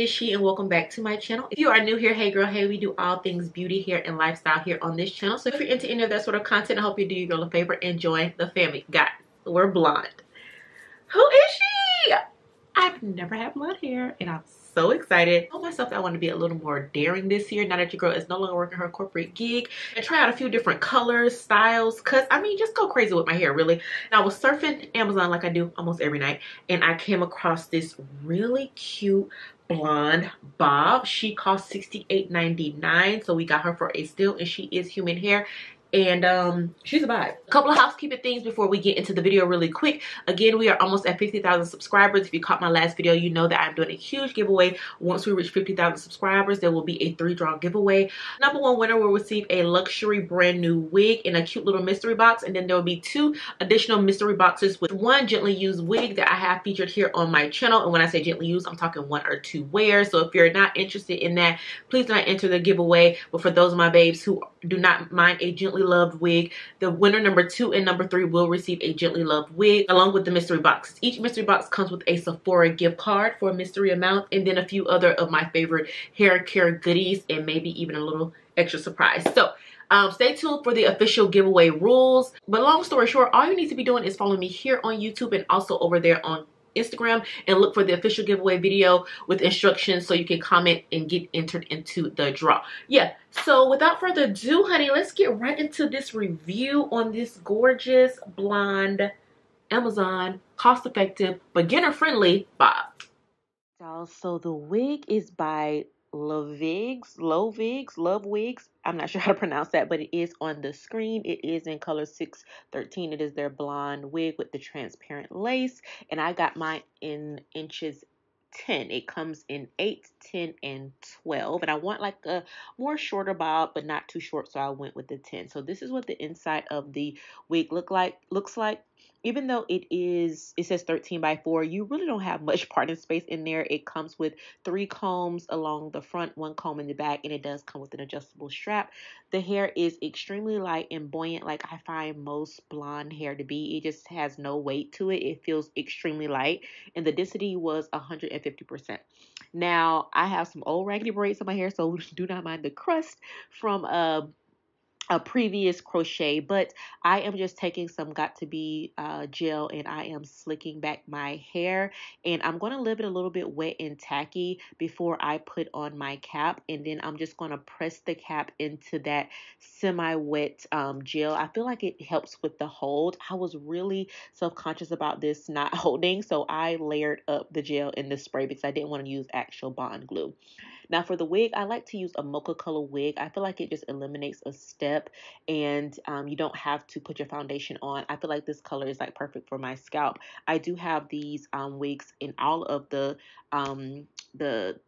is she and welcome back to my channel. If you are new here, hey girl, hey, we do all things beauty, hair, and lifestyle here on this channel. So if you're into any of that sort of content, I hope you do your girl a favor and join the family. Guys, we're blonde. Who is she? I've never had blonde hair and I'm so excited. I told myself that I want to be a little more daring this year now that your girl is no longer working her corporate gig and try out a few different colors, styles, cause I mean, just go crazy with my hair, really. And I was surfing Amazon like I do almost every night and I came across this really cute blonde bob she cost $68.99 so we got her for a steal and she is human hair and um she's a vibe. A couple of housekeeping things before we get into the video really quick. Again we are almost at 50,000 subscribers. If you caught my last video you know that I'm doing a huge giveaway. Once we reach 50,000 subscribers there will be a three draw giveaway. Number one winner will receive a luxury brand new wig in a cute little mystery box and then there will be two additional mystery boxes with one gently used wig that I have featured here on my channel. And when I say gently used I'm talking one or two wears. So if you're not interested in that please do not enter the giveaway. But for those of my babes who do not mind a gently Gently Loved wig. The winner number two and number three will receive a Gently Loved wig along with the mystery boxes. Each mystery box comes with a Sephora gift card for a mystery amount and then a few other of my favorite hair care goodies and maybe even a little extra surprise. So um, stay tuned for the official giveaway rules. But long story short, all you need to be doing is following me here on YouTube and also over there on Instagram and look for the official giveaway video with instructions so you can comment and get entered into the draw. Yeah, so without further ado, honey, let's get right into this review on this gorgeous blonde Amazon cost-effective, beginner-friendly bob. So the wig is by Lovigs, Lovigs, Love Wigs. I'm not sure how to pronounce that, but it is on the screen. It is in color 613. It is their blonde wig with the transparent lace. And I got mine in inches 10. It comes in 8, 10, and 12. And I want like a more shorter bob, but not too short, so I went with the 10. So this is what the inside of the wig look like looks like. Even though it is it says 13 by 4 you really don't have much parting space in there. It comes with three combs along the front one comb in the back and it does come with an adjustable strap. The hair is extremely light and buoyant like i find most blonde hair to be. It just has no weight to it. It feels extremely light and the density was 150 percent. Now i have some old raggedy braids in my hair so do not mind the crust from uh a previous crochet but I am just taking some got to be uh, gel and I am slicking back my hair and I'm going to leave it a little bit wet and tacky before I put on my cap and then I'm just going to press the cap into that semi-wet um, gel. I feel like it helps with the hold. I was really self-conscious about this not holding so I layered up the gel in the spray because I didn't want to use actual bond glue now for the wig, I like to use a mocha color wig. I feel like it just eliminates a step and um, you don't have to put your foundation on. I feel like this color is like perfect for my scalp. I do have these um, wigs in all of the um, the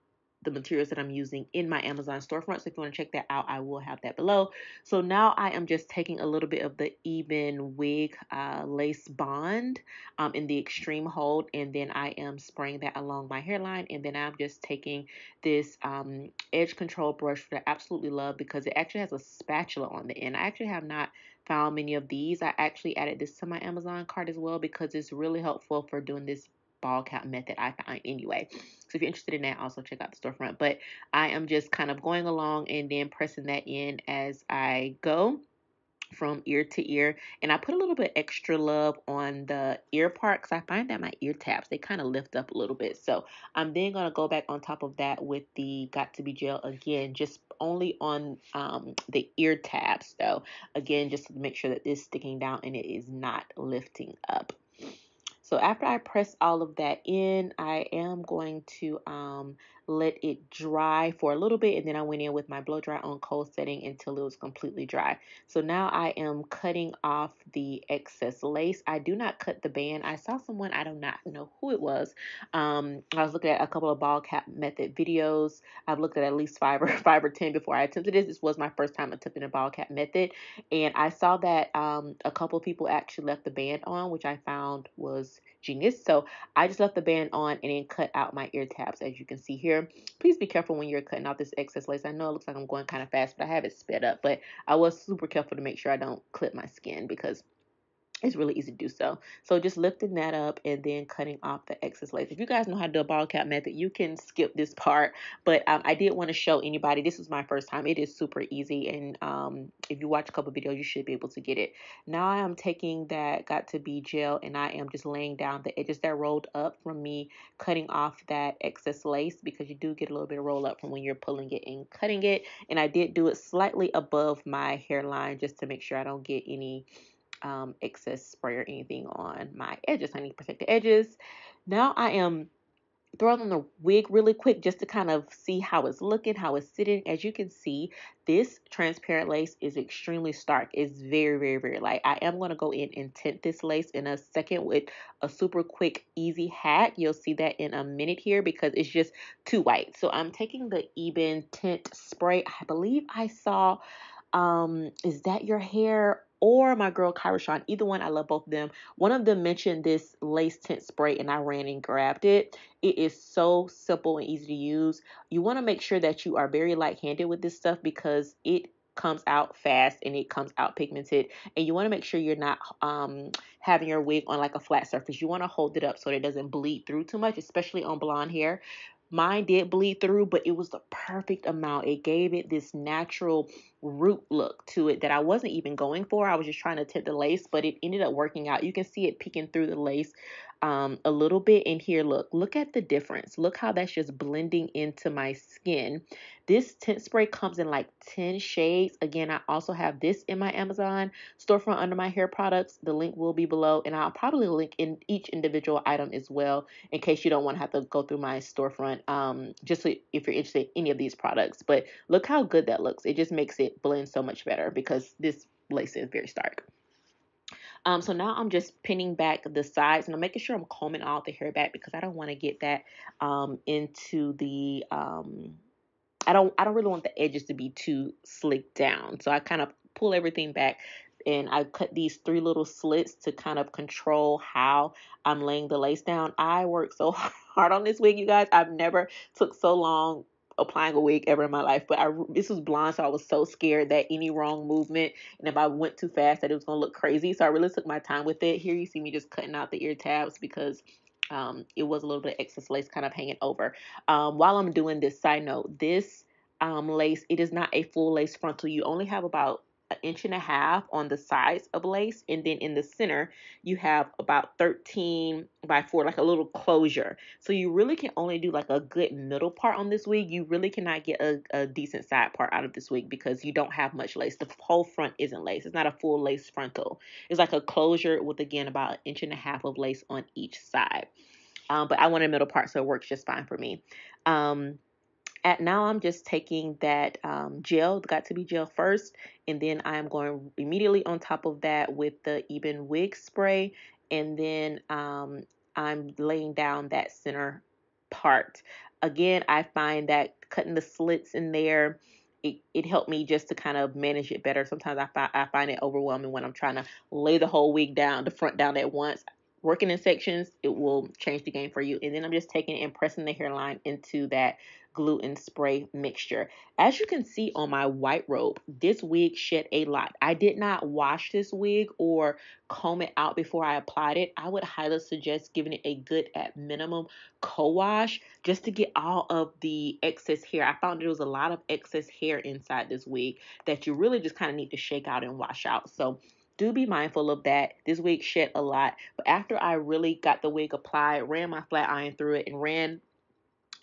the materials that I'm using in my Amazon storefront. So if you want to check that out, I will have that below. So now I am just taking a little bit of the Ebin Wig uh, Lace Bond um, in the extreme hold, and then I am spraying that along my hairline, and then I'm just taking this um, edge control brush that I absolutely love because it actually has a spatula on the end. I actually have not found many of these. I actually added this to my Amazon cart as well because it's really helpful for doing this bald cap method I find anyway. So if you're interested in that, also check out the storefront. But I am just kind of going along and then pressing that in as I go from ear to ear and I put a little bit extra love on the ear part because I find that my ear tabs they kind of lift up a little bit so I'm then going to go back on top of that with the got to be gel again just only on um, the ear tabs though again just to make sure that this is sticking down and it is not lifting up so after I press all of that in, I am going to um, let it dry for a little bit and then I went in with my blow dry on cold setting until it was completely dry. So now I am cutting off the excess lace. I do not cut the band. I saw someone, I do not know who it was. Um, I was looking at a couple of bald cap method videos. I've looked at at least five or five or ten before I attempted this. This was my first time attempting a bald cap method and I saw that um, a couple of people actually left the band on which I found was genius. So I just left the band on and then cut out my ear tabs as you can see here. Please be careful when you're cutting out this excess lace. I know it looks like I'm going kind of fast, but I have it sped up. But I was super careful to make sure I don't clip my skin because it's really easy to do so. So just lifting that up and then cutting off the excess lace. If you guys know how to do a bald cap method, you can skip this part. But um, I did want to show anybody. This is my first time. It is super easy, and um, if you watch a couple videos, you should be able to get it. Now I am taking that got to be gel and I am just laying down the edges that rolled up from me cutting off that excess lace because you do get a little bit of roll up from when you're pulling it and cutting it. And I did do it slightly above my hairline just to make sure I don't get any um, excess spray or anything on my edges. I need to protect the edges. Now I am throwing on the wig really quick just to kind of see how it's looking, how it's sitting. As you can see, this transparent lace is extremely stark. It's very, very, very light. I am going to go in and tint this lace in a second with a super quick, easy hat. You'll see that in a minute here because it's just too white. So I'm taking the Ebin Tint Spray. I believe I saw, um, is that your hair or my girl Kyra Sean. Either one, I love both of them. One of them mentioned this lace tint spray and I ran and grabbed it. It is so simple and easy to use. You want to make sure that you are very light handed with this stuff because it comes out fast and it comes out pigmented and you want to make sure you're not um, having your wig on like a flat surface you want to hold it up so that it doesn't bleed through too much especially on blonde hair Mine did bleed through, but it was the perfect amount. It gave it this natural root look to it that I wasn't even going for. I was just trying to tip the lace, but it ended up working out. You can see it peeking through the lace um, a little bit. And here, look, look at the difference. Look how that's just blending into my skin. This tint spray comes in like 10 shades. Again, I also have this in my Amazon storefront under my hair products. The link will be below, and I'll probably link in each individual item as well in case you don't want to have to go through my storefront um, just so if you're interested in any of these products. But look how good that looks. It just makes it blend so much better because this lace is very stark. Um, so now I'm just pinning back the sides and I'm making sure I'm combing all the hair back because I don't want to get that um, into the um, I don't I don't really want the edges to be too slicked down. So I kind of pull everything back and I cut these three little slits to kind of control how I'm laying the lace down. I work so hard on this wig, you guys. I've never took so long applying a wig ever in my life. But I this was blonde, so I was so scared that any wrong movement and if I went too fast that it was gonna look crazy. So I really took my time with it. Here you see me just cutting out the ear tabs because um, it was a little bit of excess lace kind of hanging over. Um, while I'm doing this, side note, this um, lace, it is not a full lace frontal. You only have about an inch and a half on the sides of lace and then in the center you have about 13 by 4 like a little closure. So you really can only do like a good middle part on this wig. You really cannot get a, a decent side part out of this wig because you don't have much lace. The whole front isn't lace. It's not a full lace frontal. It's like a closure with again about an inch and a half of lace on each side. Um, but I want a middle part so it works just fine for me. Um, at now I'm just taking that um, gel, got to be gel first, and then I'm going immediately on top of that with the Ebin wig spray, and then um, I'm laying down that center part. Again, I find that cutting the slits in there, it, it helped me just to kind of manage it better. Sometimes I, fi- I find it overwhelming when I'm trying to lay the whole wig down, the front down at once working in sections, it will change the game for you. And then I'm just taking and pressing the hairline into that gluten spray mixture. As you can see on my white robe, this wig shed a lot. I did not wash this wig or comb it out before I applied it. I would highly suggest giving it a good at minimum co-wash just to get all of the excess hair. I found there was a lot of excess hair inside this wig that you really just kind of need to shake out and wash out. So do be mindful of that. This wig shed a lot, but after I really got the wig applied, ran my flat iron through it, and ran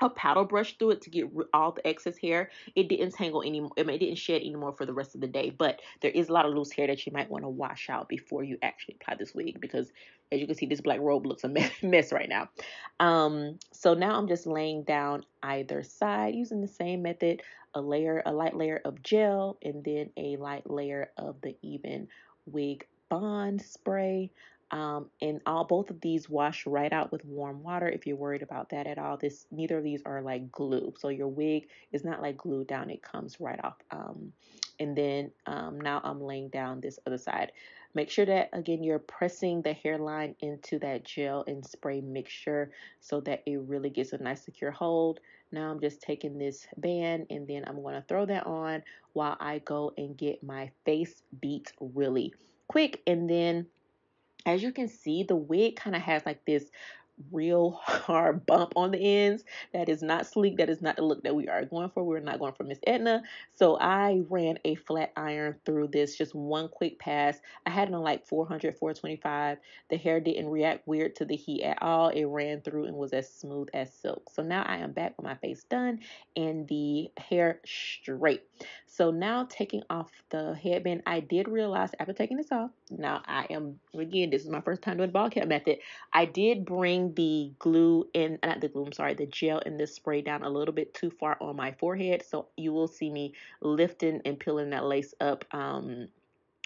a paddle brush through it to get all the excess hair. It didn't tangle anymore. I mean, it didn't shed anymore for the rest of the day. But there is a lot of loose hair that you might want to wash out before you actually apply this wig because, as you can see, this black robe looks a mess right now. Um, so now I'm just laying down either side using the same method: a layer, a light layer of gel, and then a light layer of the Ebin wig bond spray. Um, and all both of these wash right out with warm water if you're worried about that at all. This neither of these are like glue, so your wig is not like glued down; it comes right off. Um, and then um, now I'm laying down this other side. Make sure that again you're pressing the hairline into that gel and spray mixture so that it really gets a nice secure hold. Now I'm just taking this band and then I'm going to throw that on while I go and get my face beat really quick and then as you can see, the wig kind of has like this real hard bump on the ends that is not sleek that is not the look that we are going for. We're not going for miss edna. So i ran a flat iron through this just one quick pass. I had it on like 400 425 the hair didn't react weird to the heat at all. It ran through and was as smooth as silk. So now i am back with my face done and the hair straight so now taking off the headband i did realize after taking this off now i am again this is my first time doing the bald cap method i did bring the glue in, not the glue, I'm sorry, the gel in this spray down a little bit too far on my forehead. So you will see me lifting and peeling that lace up um,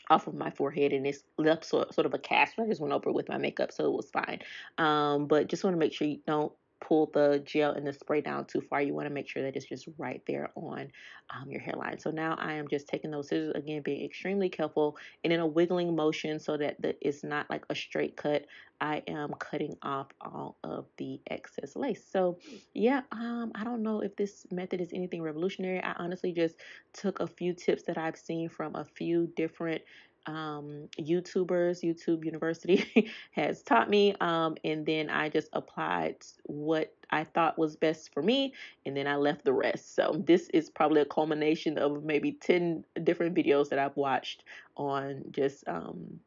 off of my forehead and it's left sort, sort of a cast. I just went over with my makeup, so it was fine. Um, but just want to make sure you don't pull the gel and the spray down too far. You want to make sure that it's just right there on um, your hairline. So now I am just taking those scissors again, being extremely careful and in a wiggling motion so that the, it's not like a straight cut. I am cutting off all of the excess lace. So yeah, um, I don't know if this method is anything revolutionary. I honestly just took a few tips that I've seen from a few different um, YouTubers, YouTube University has taught me. Um, and then I just applied what I thought was best for me, and then I left the rest. So this is probably a culmination of maybe 10 different videos that I've watched on just um,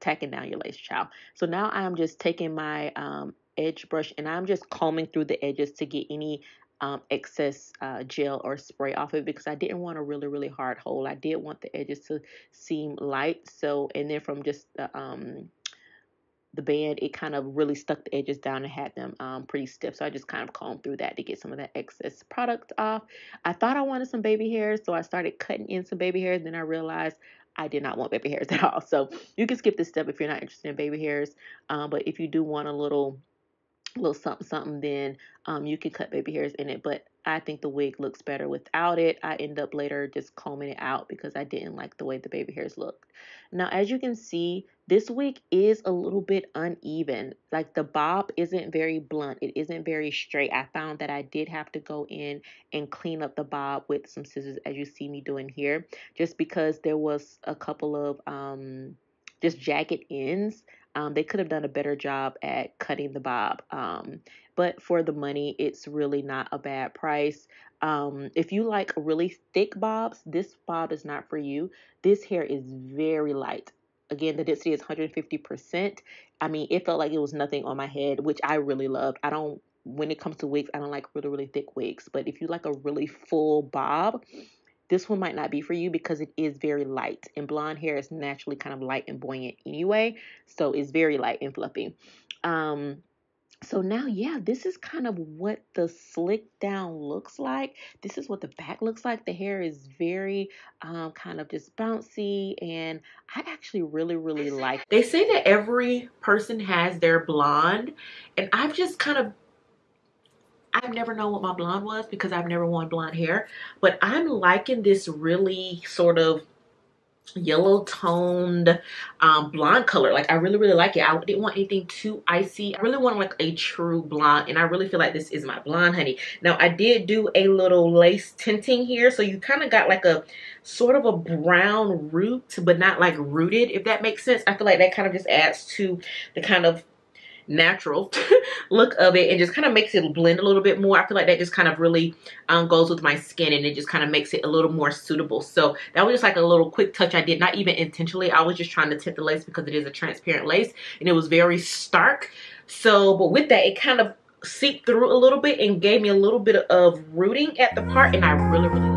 tacking down your lace child. So now I'm just taking my um, edge brush and I'm just combing through the edges to get any um, excess uh, gel or spray off of it because I didn't want a really, really hard hole. I did want the edges to seem light. So, and then from just the, um, the band, it kind of really stuck the edges down and had them um, pretty stiff. So I just kind of combed through that to get some of that excess product off. I thought I wanted some baby hairs, so I started cutting in some baby hairs. Then I realized I did not want baby hairs at all. So you can skip this step if you're not interested in baby hairs. Um, but if you do want a little little something something then um, you can cut baby hairs in it but i think the wig looks better without it. I end up later just combing it out because i didn't like the way the baby hairs looked. Now as you can see this wig is a little bit uneven. Like the bob isn't very blunt. It isn't very straight. I found that i did have to go in and clean up the bob with some scissors as you see me doing here just because there was a couple of um just jagged ends um, they could have done a better job at cutting the bob. Um, but for the money, it's really not a bad price. Um, if you like really thick bobs, this bob is not for you. This hair is very light. Again, the density is 150%. I mean, it felt like it was nothing on my head, which I really loved. I don't, when it comes to wigs, I don't like really, really thick wigs. But if you like a really full bob, this one might not be for you because it is very light and blonde hair is naturally kind of light and buoyant anyway so it's very light and fluffy. Um so now yeah this is kind of what the slick down looks like. This is what the back looks like. The hair is very um, kind of just bouncy and i actually really really like they say that every person has their blonde and i've just kind of I've never known what my blonde was because I've never worn blonde hair. But I'm liking this really sort of yellow toned um, blonde color. Like I really, really like it. I didn't want anything too icy. I really want like a true blonde and I really feel like this is my blonde, honey. Now I did do a little lace tinting here. So you kind of got like a sort of a brown root, but not like rooted, if that makes sense. I feel like that kind of just adds to the kind of natural look of it and just kind of makes it blend a little bit more. I feel like that just kind of really um, goes with my skin and it just kind of makes it a little more suitable. So that was just like a little quick touch I did, not even intentionally. I was just trying to tint the lace because it is a transparent lace and it was very stark. So, but with that, it kind of seeped through a little bit and gave me a little bit of rooting at the part and I really, really